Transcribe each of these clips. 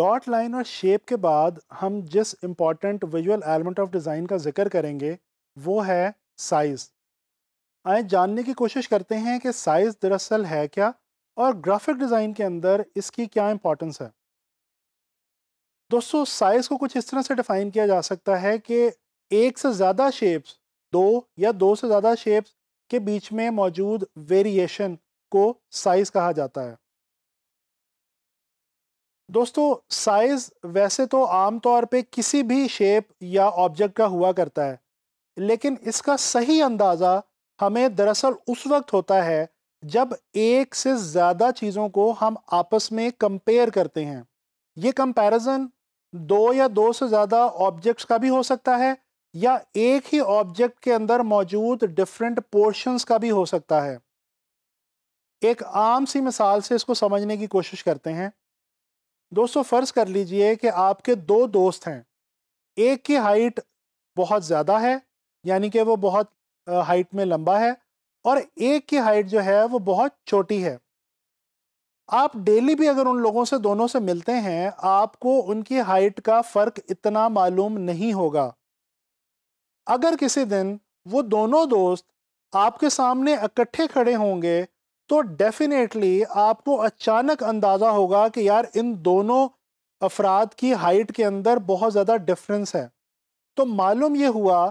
Dot line और shape के बाद हम जिस important visual element of design का ज़िक्र करेंगे, वो है साइज़ आए जानने की कोशिश करते हैं कि साइज़ दरअसल है क्या और ग्राफिक डिज़ाइन के अंदर इसकी क्या इंपॉर्टेंस है। दोस्तों साइज़ को कुछ इस तरह से डिफ़ाइन किया जा सकता है कि एक से ज़्यादा शेप्स दो या दो से ज़्यादा शेप्स के बीच में मौजूद वेरिएशन को साइज़ कहा जाता है। दोस्तों साइज़ वैसे तो आम तौर पे किसी भी शेप या ऑब्जेक्ट का हुआ करता है, लेकिन इसका सही अंदाज़ा हमें दरअसल उस वक्त होता है जब एक से ज़्यादा चीज़ों को हम आपस में कंपेयर करते हैं। ये कंपैरिजन दो या दो से ज़्यादा ऑब्जेक्ट्स का भी हो सकता है या एक ही ऑब्जेक्ट के अंदर मौजूद डिफरेंट पोर्शंस का भी हो सकता है। एक आम सी मिसाल से इसको समझने की कोशिश करते हैं। दोस्तों, फ़र्ज़ कर लीजिए कि आपके दो दोस्त हैं। एक की हाइट बहुत ज़्यादा है, यानी कि वो बहुत हाइट में लंबा है, और एक की हाइट जो है वो बहुत छोटी है। आप डेली भी अगर उन लोगों से, दोनों से मिलते हैं, आपको उनकी हाइट का फ़र्क इतना मालूम नहीं होगा। अगर किसी दिन वो दोनों दोस्त आपके सामने इकट्ठे खड़े होंगे तो डेफिनेटली आपको अचानक अंदाज़ा होगा कि यार इन दोनों अफराद की हाइट के अंदर बहुत ज़्यादा डिफरेंस है। तो मालूम ये हुआ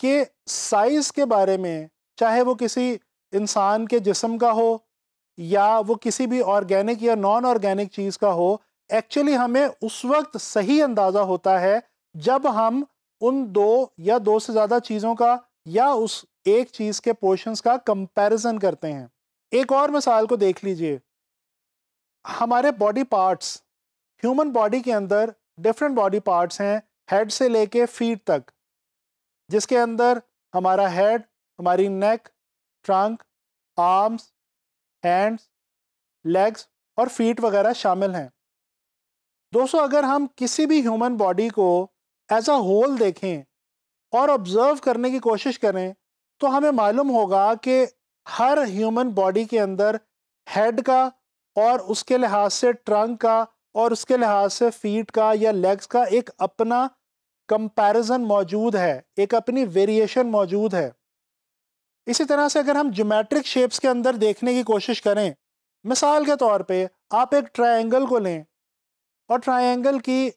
कि साइज़ के बारे में, चाहे वो किसी इंसान के जिस्म का हो, या वो किसी भी ऑर्गेनिक या नॉन ऑर्गेनिक चीज़ का हो एक्चुअली हमें उस वक्त सही अंदाज़ा होता है जब हम उन दो या दो से ज़्यादा चीज़ों का या उस एक चीज़ के पोर्शंस का कंपैरिजन करते हैं। एक और मिसाल को देख लीजिए। हमारे बॉडी पार्ट्स ह्यूमन बॉडी के अंदर डिफरेंट बॉडी पार्ट्स हैं हेड से लेके फीट तक, जिसके अंदर हमारा हेड हमारी neck trunk arms hands legs और फीट वगैरह शामिल हैं। दोस्तों, अगर हम किसी भी ह्यूमन बॉडी को एज अ होल देखें और ऑब्ज़र्व करने की कोशिश करें तो हमें मालूम होगा कि हर ह्यूमन बॉडी के अंदर हेड का और उसके लिहाज से ट्रंक का और उसके लिहाज से फीट का या लेग्स का एक अपना कंपैरिजन मौजूद है, एक अपनी वेरिएशन मौजूद है। इसी तरह से अगर हम ज्योमेट्रिक शेप्स के अंदर देखने की कोशिश करें, मिसाल के तौर पे आप एक ट्रायंगल को लें और ट्रायंगल की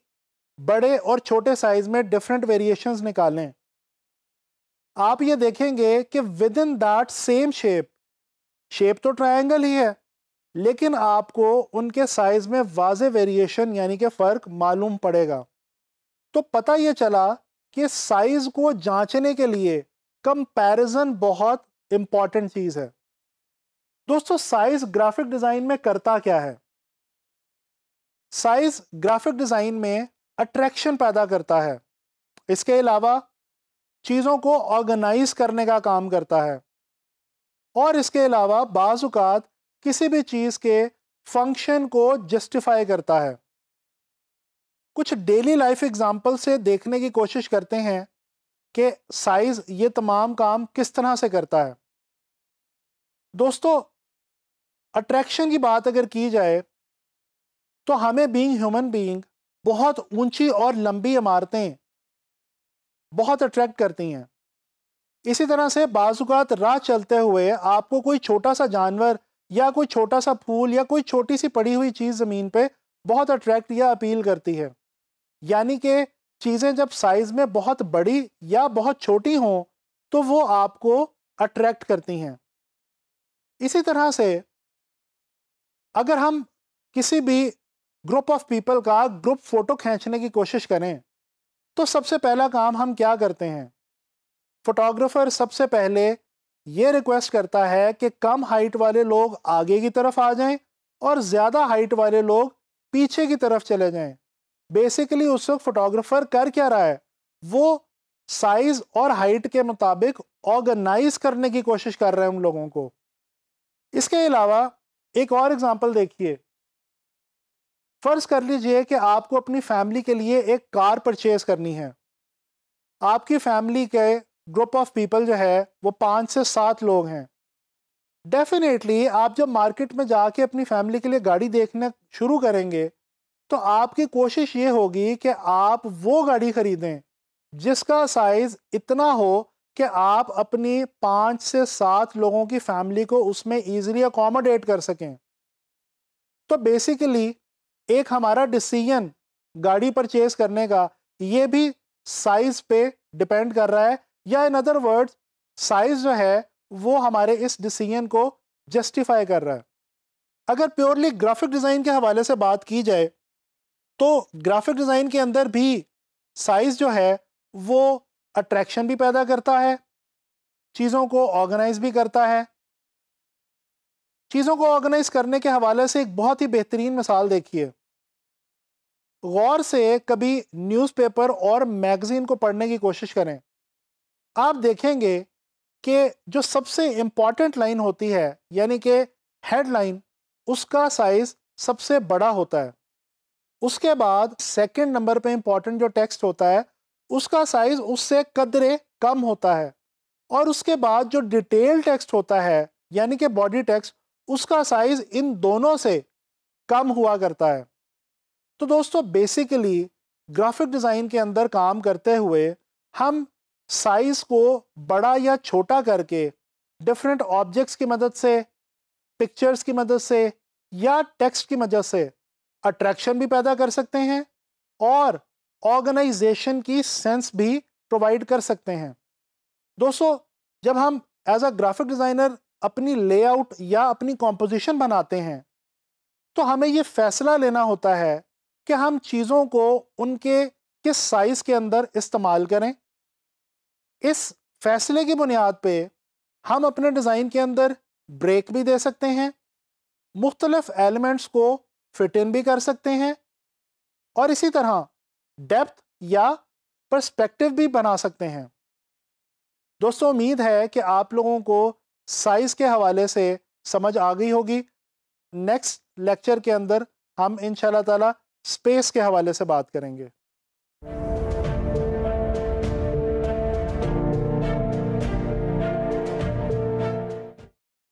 बड़े और छोटे साइज़ में डिफरेंट वेरिएशंस निकालें। आप ये देखेंगे कि with in that same shape shape तो ट्रायंगल ही है, लेकिन आपको उनके साइज़ में वाज वेरिएशन यानी कि फ़र्क मालूम पड़ेगा। तो पता ये चला कि साइज़ को जांचने के लिए कंपैरिजन बहुत इंपॉर्टेंट चीज़ है। दोस्तों साइज़ ग्राफिक डिज़ाइन में करता क्या है? साइज़ ग्राफिक डिज़ाइन में अट्रैक्शन पैदा करता है। इसके अलावा चीज़ों को ऑर्गेनाइज करने का काम करता है। और इसके अलावा बाज़ात किसी भी चीज़ के फ़ंक्शन को जस्टिफाई करता है। कुछ डेली लाइफ एग्ज़ाम्पल से देखने की कोशिश करते हैं कि साइज़ ये तमाम काम किस तरह से करता है। दोस्तों, अट्रैक्शन की बात अगर की जाए तो हमें बीइंग ह्यूमन बीइंग बहुत ऊँची और लंबी इमारतें बहुत अट्रैक्ट करती हैं। इसी तरह से बाज़ात राह चलते हुए आपको कोई छोटा सा जानवर या कोई छोटा सा फूल या कोई छोटी सी पड़ी हुई चीज़ ज़मीन पे बहुत अट्रैक्ट या अपील करती है। यानी कि चीज़ें जब साइज़ में बहुत बड़ी या बहुत छोटी हों तो वो आपको अट्रैक्ट करती हैं। इसी तरह से अगर हम किसी भी ग्रुप ऑफ़ पीपल का ग्रुप फ़ोटो खींचने की कोशिश करें तो सबसे पहला काम हम क्या करते हैं? फोटोग्राफर सबसे पहले ये रिक्वेस्ट करता है कि कम हाइट वाले लोग आगे की तरफ़ आ जाएँ और ज़्यादा हाइट वाले लोग पीछे की तरफ़ चले जाएँ। बेसिकली उस वक्त फोटोग्राफर कर क्या रहा है? वो साइज़ और हाइट के मुताबिक ऑर्गेनाइज करने की कोशिश कर रहे हैं उन लोगों को। इसके अलावा एक और एग्जांपल देखिए। फ़र्ज़ कर लीजिए कि आपको अपनी फैमिली के लिए एक कार परचेज़ करनी है। आपकी फैमिली के ग्रुप ऑफ़ पीपल जो है, वो पाँच से सात लोग हैं। डेफिनेटली आप जब मार्केट में जाके अपनी फैमिली के लिए गाड़ी देखना शुरू करेंगे तो आपकी कोशिश ये होगी कि आप वो गाड़ी खरीदें, जिसका साइज़ इतना हो कि आप अपनी पाँच से सात लोगों की फैमिली को उसमें ईजिली अकोमोडेट कर सकें। तो बेसिकली एक हमारा डिसीज़न गाड़ी परचेज करने का, ये भी साइज़ पे डिपेंड कर रहा है। या इन अदर वर्ड्स साइज़ जो है, वो हमारे इस डिसीज़न को जस्टिफाई कर रहा है। अगर प्योरली ग्राफिक डिज़ाइन के हवाले से बात की जाए तो ग्राफिक डिज़ाइन के अंदर भी साइज़ जो है, वो अट्रैक्शन भी पैदा करता है, चीज़ों को ऑर्गेनाइज भी करता है। चीज़ों को ऑर्गेनाइज करने के हवाले से एक बहुत ही बेहतरीन मिसाल देखिए। गौर से कभी न्यूज़पेपर और मैगज़ीन को पढ़ने की कोशिश करें। आप देखेंगे कि जो सबसे इंपॉर्टेंट लाइन होती है, यानी कि हेडलाइन उसका साइज़ सबसे बड़ा होता है। उसके बाद सेकंड नंबर पे इंपॉर्टेंट जो टेक्स्ट होता है, उसका साइज़ उससे कदरे कम होता है। और उसके बाद जो डिटेल टेक्स्ट होता है, यानी कि बॉडी टेक्स्ट उसका साइज़ इन दोनों से कम हुआ करता है। तो दोस्तों बेसिकली ग्राफिक डिज़ाइन के अंदर काम करते हुए हम साइज़ को बड़ा या छोटा करके डिफरेंट ऑब्जेक्ट्स की मदद से पिक्चर्स की मदद से या टेक्स्ट की मदद से अट्रैक्शन भी पैदा कर सकते हैं और ऑर्गेनाइजेशन की सेंस भी प्रोवाइड कर सकते हैं। दोस्तों, जब हम एज अ ग्राफिक डिज़ाइनर अपनी लेआउट या अपनी कॉम्पोजिशन बनाते हैं तो हमें ये फैसला लेना होता है कि हम चीज़ों को उनके किस साइज़ के अंदर इस्तेमाल करें। इस फैसले की बुनियाद पे हम अपने डिज़ाइन के अंदर ब्रेक भी दे सकते हैं, मुख्तलफ एलिमेंट्स को फिट इन भी कर सकते हैं और इसी तरह डेप्थ या पर्सपेक्टिव भी बना सकते हैं। दोस्तों, उम्मीद है कि आप लोगों को साइज़ के हवाले से समझ आ गई होगी। नेक्स्ट लेक्चर के अंदर हम इन ताला स्पेस के हवाले से बात करेंगे।